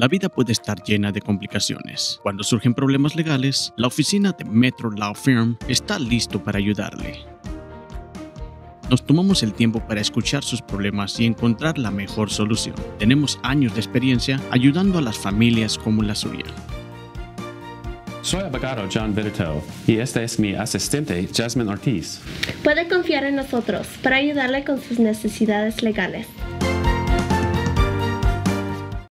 La vida puede estar llena de complicaciones. Cuando surgen problemas legales, la oficina de Metro Law Firm está listo para ayudarle. Nos tomamos el tiempo para escuchar sus problemas y encontrar la mejor solución. Tenemos años de experiencia ayudando a las familias como la suya. Soy abogado John Vitito y esta es mi asistente Jasmine Ortiz. Puede confiar en nosotros para ayudarle con sus necesidades legales.